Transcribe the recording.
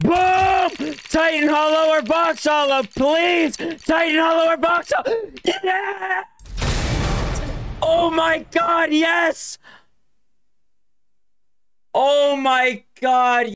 Boom! Titan Holo or Box Holo, please! Titan Holo or Box Holo! Yeah! Oh my god, yes! Oh my god,